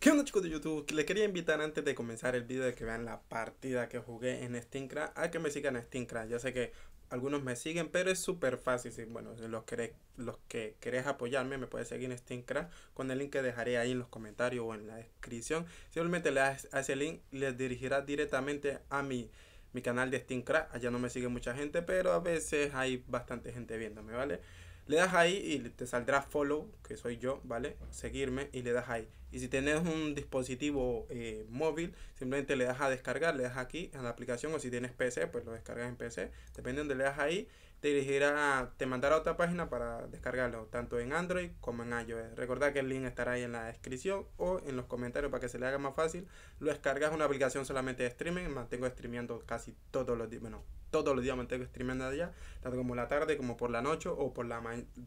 ¿Qué onda chicos de YouTube? Les quería invitar antes de comenzar el video de que vean la partida que jugué en Steamcraft a que me sigan en Steamcraft. Ya sé que algunos me siguen, pero es súper fácil. Si, bueno, los, querés, los que querés apoyarme me puedes seguir en Steamcraft con el link que dejaré ahí en los comentarios o en la descripción. Simplemente le das a ese link les dirigirá directamente a mi, mi canal de Steamcraft. Allá no me sigue mucha gente, pero a veces hay bastante gente viéndome, ¿vale? Le das ahí y te saldrá follow, que soy yo, ¿vale? Seguirme y le das ahí. Y si tienes un dispositivo eh, móvil, simplemente le das a descargar, le das aquí en la aplicación o si tienes PC, pues lo descargas en PC. Depende de donde le das ahí, te dirigirá, te mandará a otra página para descargarlo, tanto en Android como en iOS. Recordad que el link estará ahí en la descripción o en los comentarios para que se le haga más fácil. Lo descargas una aplicación solamente de streaming, mantengo streameando casi todos los días, bueno, todos los días mantengo streaming allá, tanto como la tarde como por la noche o por la,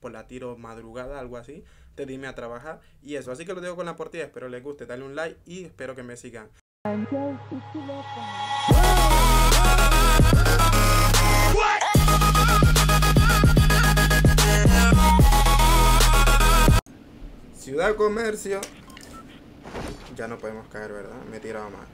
por la tiro madrugada, algo así. Te dime a trabajar y eso. Así que lo dejo con la partida, espero les guste, dale un like y espero que me sigan. Ciudad Comercio. Ya no podemos caer, ¿verdad? Me he tirado mal.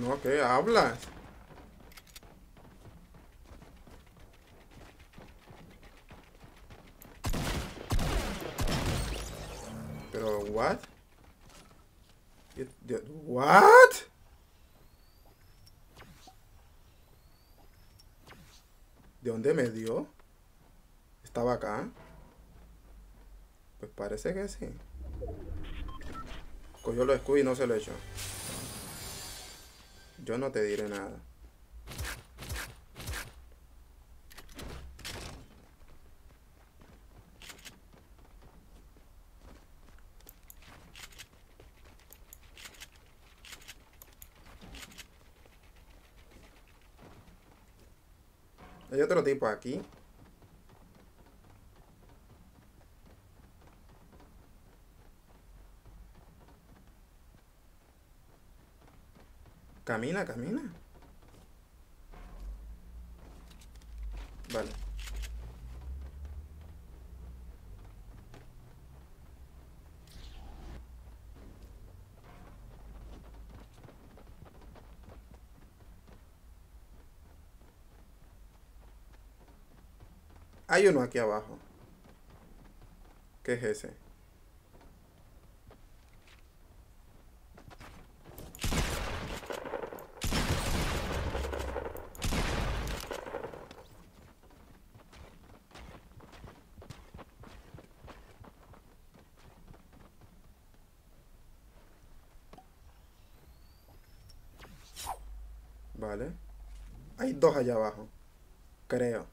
No, ¿qué hablas? Pero, ¿what? ¿What? ¿De dónde me dio? ¿Estaba acá? Pues parece que sí. Cogió lo escudo y no se lo echó. Yo no te diré nada. Hay otro tipo aquí. Camina, camina. Vale. Hay uno aquí abajo. ¿Qué es ese? Vale. Hay dos allá abajo. Creo.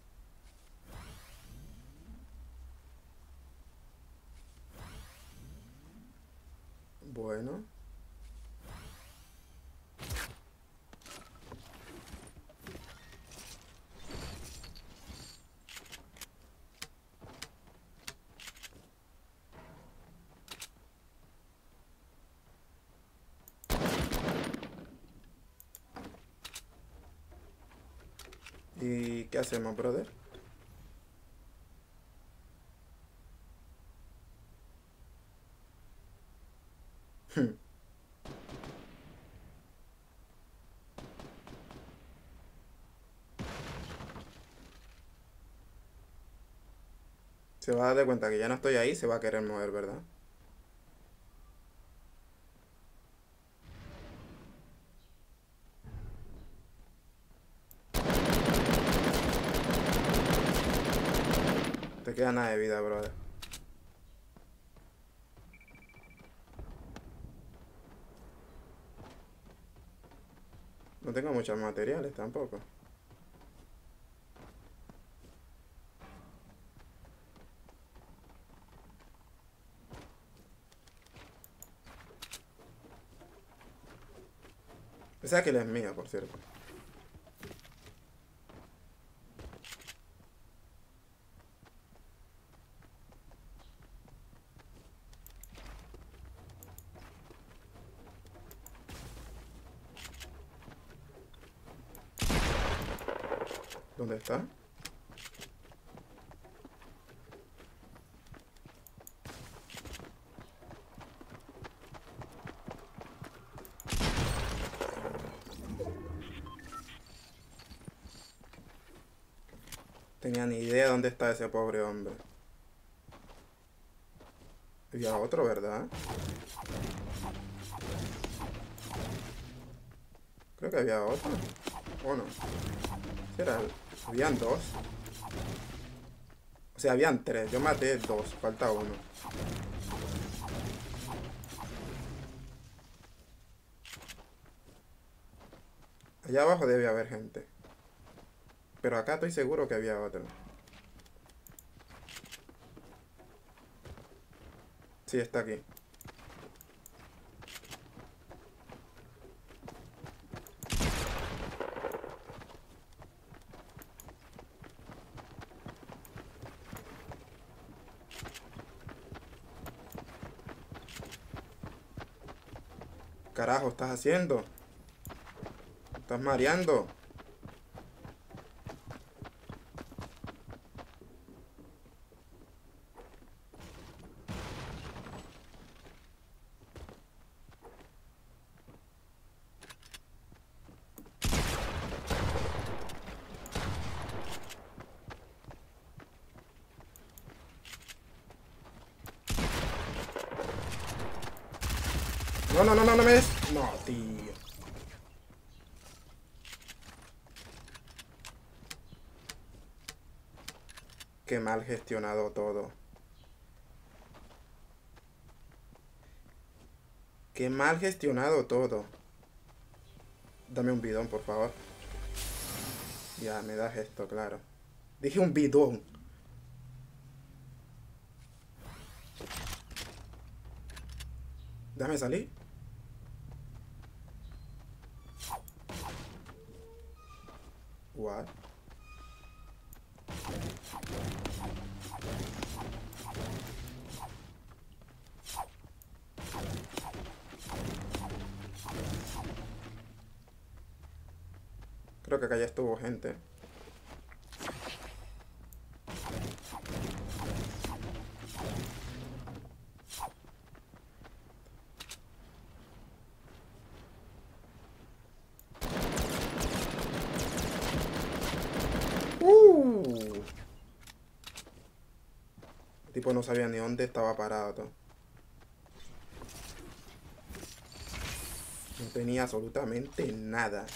¿Y qué hacemos, brother? Se va a dar cuenta que ya no estoy ahí, se va a querer mover, ¿verdad? Te queda nada de vida, brother. No tengo muchos materiales tampoco. Esa que es mía, por cierto. ¿Dónde está? Tenía ni idea dónde está ese pobre hombre. Había otro, ¿verdad? Creo que había otro. ¿O no? Era, habían dos. O sea, habían tres. Yo maté dos. Falta uno. Allá abajo debe haber gente. Pero acá estoy seguro que había otro. Sí, está aquí. carajo estás haciendo? Estás mareando. No, no, no, no, no me des... No, tío. Qué mal gestionado todo. Qué mal gestionado todo. Dame un bidón, por favor. Ya, me das esto, claro. Dije un bidón. Déjame salir. What? Creo que acá ya estuvo gente. No sabía ni dónde estaba parado. No tenía absolutamente nada.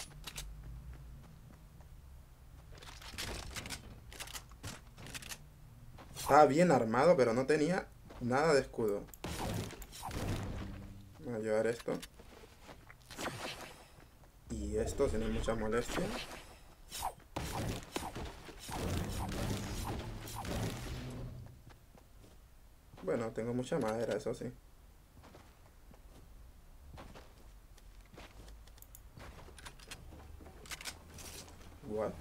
Estaba bien armado, pero no tenía nada de escudo. Voy a llevar esto. Y esto, sin mucha molestia. Tengo mucha madera, eso sí. What?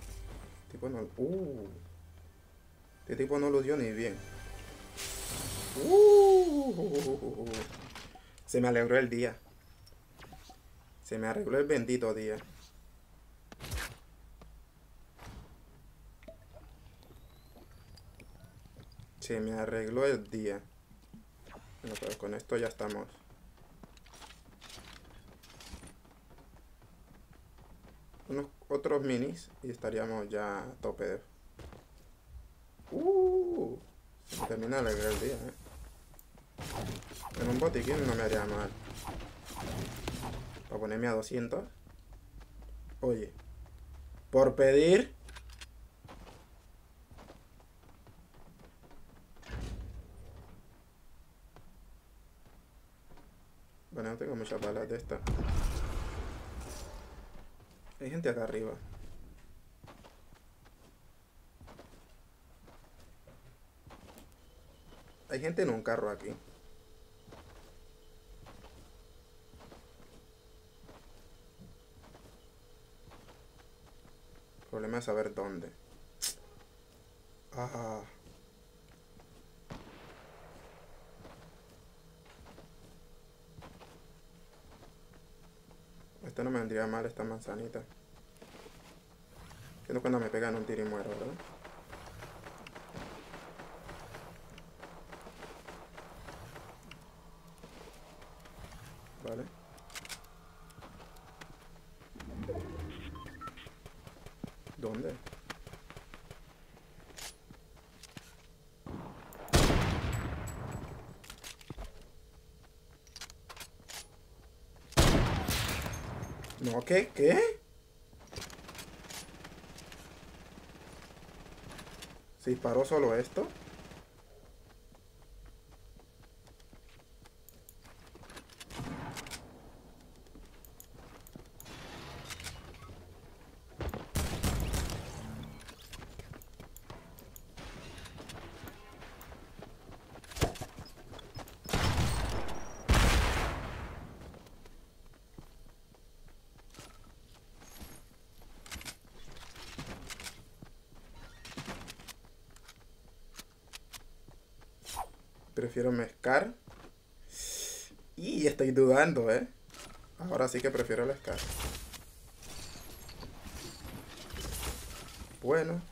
Tipo no... Uh. Este tipo no lo dio ni bien. Uh. Se me alegró el día. Se me arregló el bendito día. Se me arregló el día. Bueno, pero con esto ya estamos. Unos otros minis y estaríamos ya a tope de... Uh, se termina el día, eh. En un botiquín no me haría mal. Para ponerme a 200. Oye. Por pedir tengo muchas balas de esta. Hay gente acá arriba. Hay gente en un carro aquí. El problema es saber dónde. Ah. No me vendría mal, esta manzanita. Que cuando me pegan un tiro y muero, ¿verdad? Vale. ¿Dónde? No, ¿qué? ¿Qué? ¿Se disparó solo esto? Prefiero mezcar. Y estoy dudando, ¿eh? Ahora sí que prefiero el Scar. Bueno.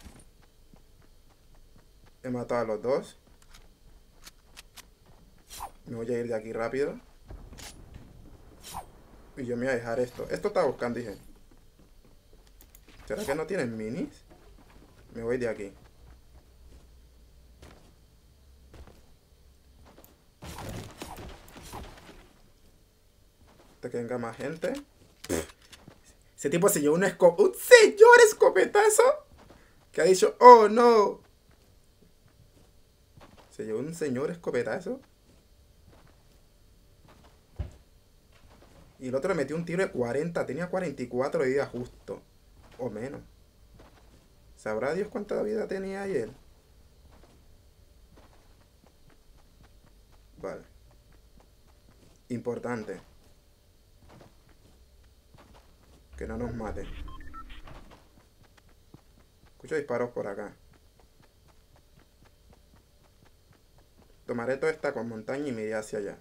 He matado a los dos. Me voy a ir de aquí rápido. Y yo me voy a dejar esto. Esto estaba buscando, dije. ¿Será que no tienen minis? Me voy de aquí. Que venga más gente. Ese tipo se llevó un, esco un señor escopetazo que ha dicho, oh no. Se llevó un señor escopetazo. Y el otro le metió un tiro de 40. Tenía 44 de vida justo. O menos. ¿Sabrá Dios cuánta vida tenía ayer? Vale. Importante. Que no nos mate. Escucho disparos por acá. Tomaré toda esta con montaña y me iré hacia allá.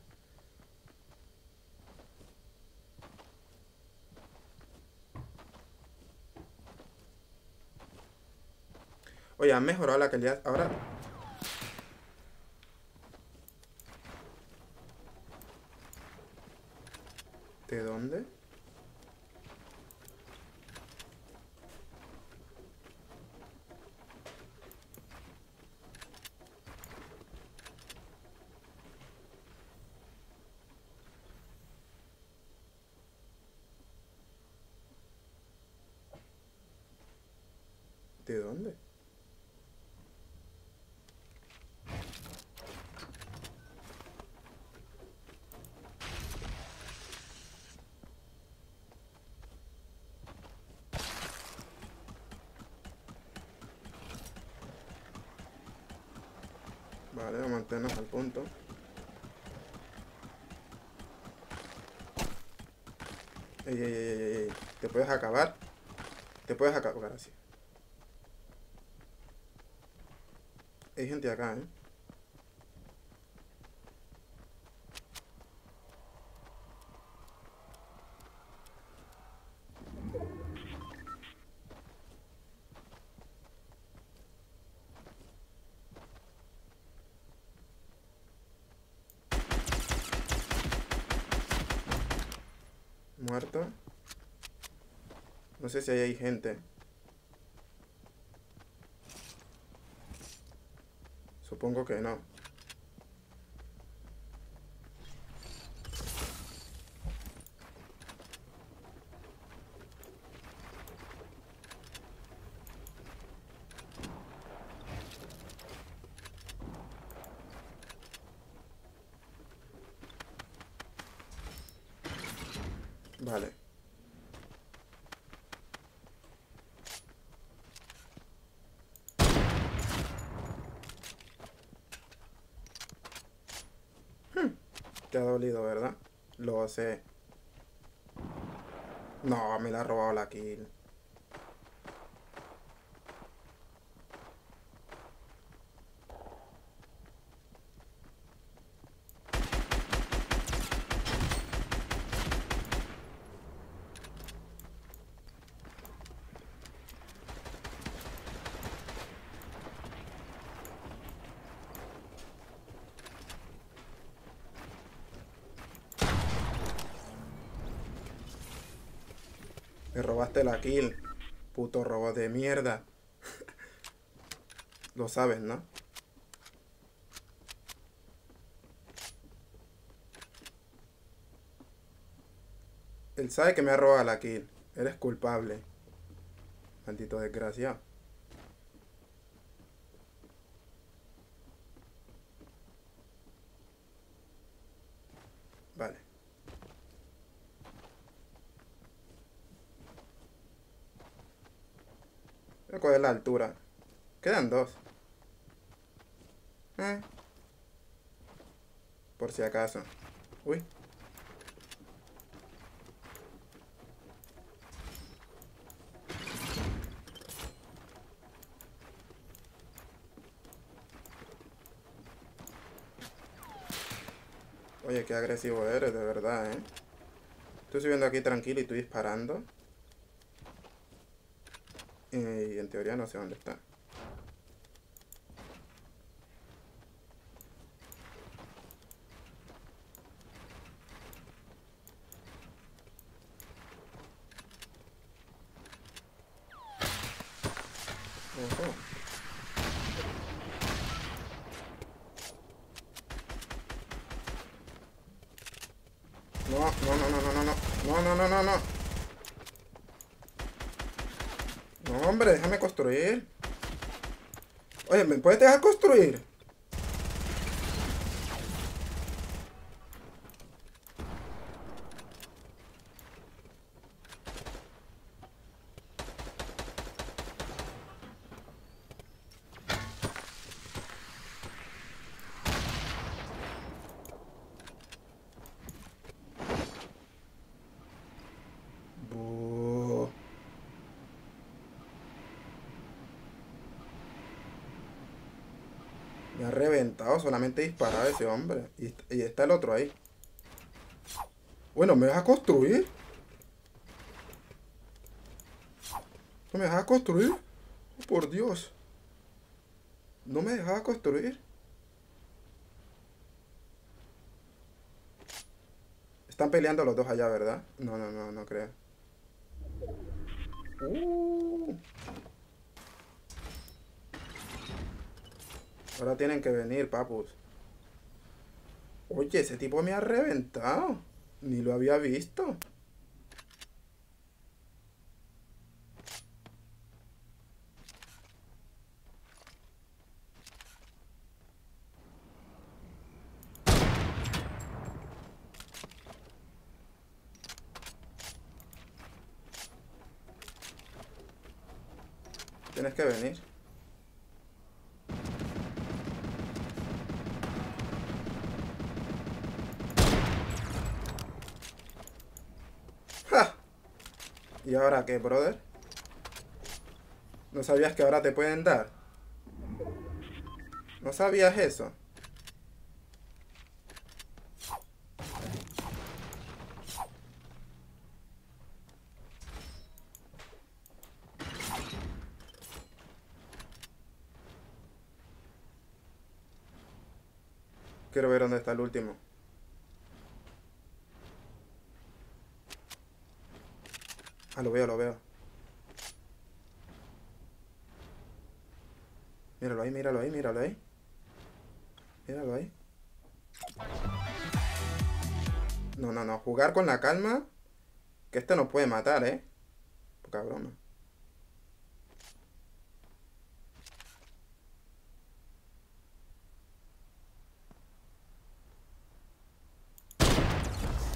Oye, han mejorado la calidad. Ahora... ¿De dónde? ¿De dónde? Vale, vamos a mantenernos al punto. Ey, ey. ¿Te puedes acabar? Te puedes acabar así. Hay gente acá, ¿eh? Muerto. No sé si ahí hay gente. Supongo que no. Vale. Ha dolido, ¿verdad? Lo sé. No, me la ha robado la kill. Robaste la kill. Puto robot de mierda. Lo sabes, ¿no? Él sabe que me ha robado la kill. Eres culpable. Maldito desgraciado. Vale. A coger la altura. Quedan dos. Eh. Por si acaso. Uy. Oye, qué agresivo eres, de verdad, ¿eh? Estoy subiendo aquí tranquilo y estoy disparando. Y en teoría no sé dónde está. No, no, no, no, no, no, no. No, no, no, no, no. No, hombre, déjame construir. Oye, ¿me puedes dejar construir? Bu. Me ha solamente disparar ese hombre. Y, y está el otro ahí. Bueno, ¿me vas a construir? ¿No me dejas construir? Oh, por Dios. ¿No me dejaba construir? Están peleando los dos allá, ¿verdad? No, no, no, no creo. Uh. Ahora tienen que venir, papus. Oye, ese tipo me ha reventado. Ni lo había visto. Tienes que venir. ¡Ja! ¿Y ahora qué, brother? ¿No sabías que ahora te pueden dar? ¿No sabías eso? Quiero ver dónde está el último. Ah, lo veo, lo veo. Míralo ahí, míralo ahí, míralo ahí. Míralo ahí. No, no, no. Jugar con la calma. Que este nos puede matar, ¿eh? Poca broma.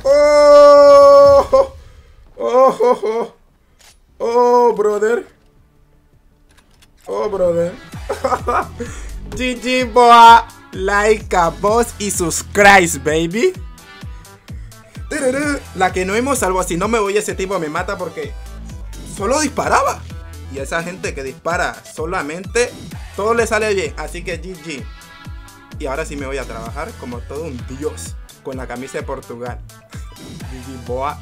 ¡Oh! ¡Oh, oh, oh! ¡Oh, brother! ¡Oh, brother! GG, boa! Like a boss y subscribe, baby. La que no hemos salvo, si no me voy ese tipo me mata porque solo disparaba. Y esa gente que dispara solamente, todo le sale bien. Así que GG. Y ahora sí me voy a trabajar como todo un dios con la camisa de Portugal. GG Boa.